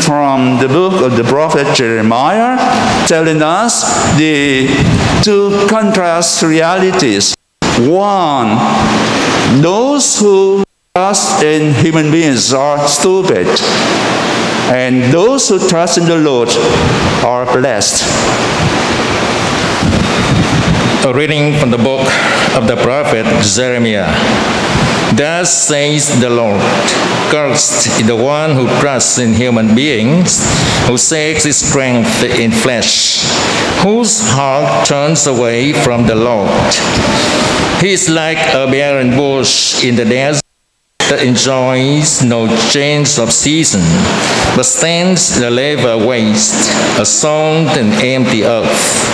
from the book of the prophet Jeremiah, telling us the two contrast realities. One, those who trust in human beings are stupid, and those who trust in the Lord are blessed. A reading from the book of the prophet Jeremiah. Thus says the Lord Cursed is the one who trusts in human beings, who seeks his strength in flesh, whose heart turns away from the Lord. He is like a barren bush in the desert that enjoys no change of season, but stands the labor waste, a sown and empty earth.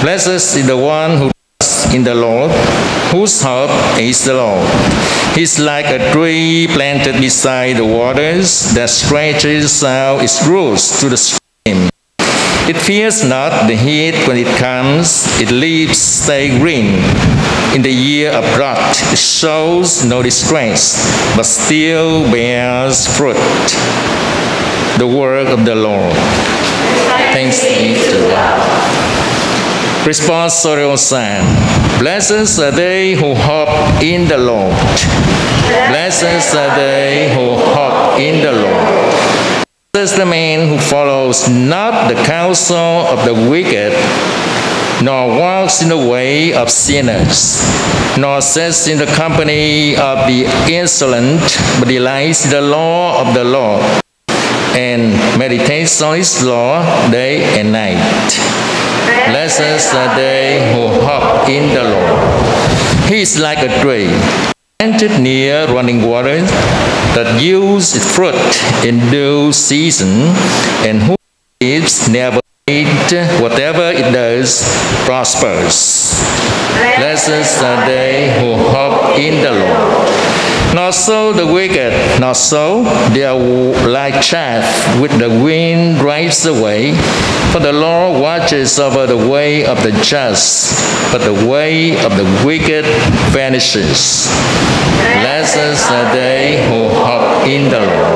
Blessed is the one who in the Lord, whose help is the Lord. He is like a tree planted beside the waters that stretches out its roots to the stream. It fears not the heat when it comes, its leaves stay green. In the year of drought, it shows no distress, but still bears fruit. The work of the Lord. Thanks be to God. Responsorial Psalm. Blessed are they who hope in the Lord. Blessed are they who hope in the Lord. Blessed is the man who follows not the counsel of the wicked, nor walks in the way of sinners, nor sits in the company of the insolent, but delights in the law of the Lord, and meditates on his law day and night. Blessed are they who hope in the Lord. He is like a tree planted near running waters that yields fruit in due season, and whose leaves never fade. Whatever it does prospers. Blessed are they who hope in the Lord. Not so the wicked, not so. They are like chaff which the wind drives away. For the Lord watches over the way of the just, but the way of the wicked vanishes. Blessed are they who hope in the Lord.